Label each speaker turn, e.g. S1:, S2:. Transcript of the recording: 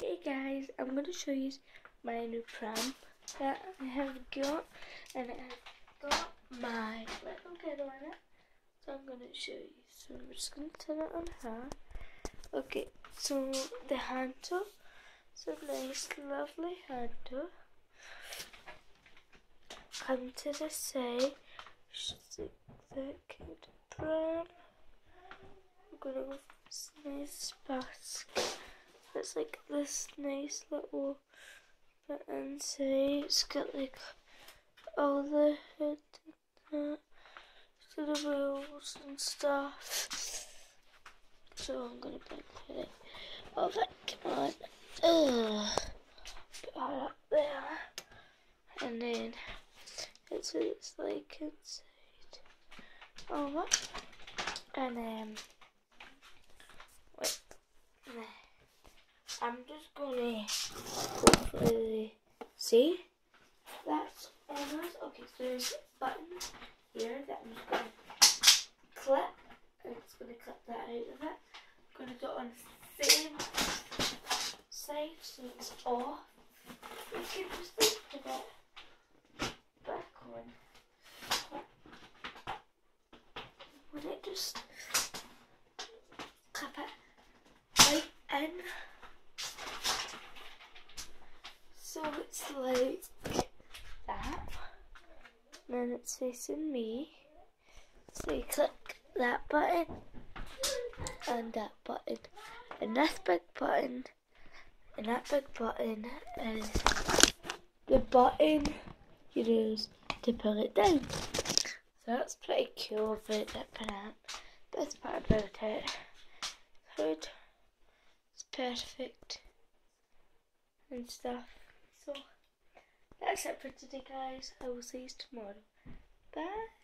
S1: Hey guys, I'm going to show you my new pram that I have got and I've got my little girl on it. So I'm going to show you. So I'm just going to turn it on her. Okay, so the handle, a nice lovely handle. Come to the side, stick the kid pram. I'm going to go for this nice basket. It's like this nice little bit inside. It's got like all the hood and that to the wheels and stuff. So I'm gonna put uh, it of it. Come on. Ugh. That up there. And then it's what it's like inside. Oh what? And then. There. I'm just gonna see that's almost okay. So there's a button here that I'm just gonna clip, I'm just gonna clip that out of it. I'm gonna do it on same side so it's off. We can just put it back on. Would it just clip it right in? So it's like that. then it's facing me. So you click that button and that button. And this big button and that big button is the button you use to pull it down. So that's pretty cool about that banana. Best part about it, hood, it's perfect and stuff. So that's it for today, guys. I will see you tomorrow. Bye.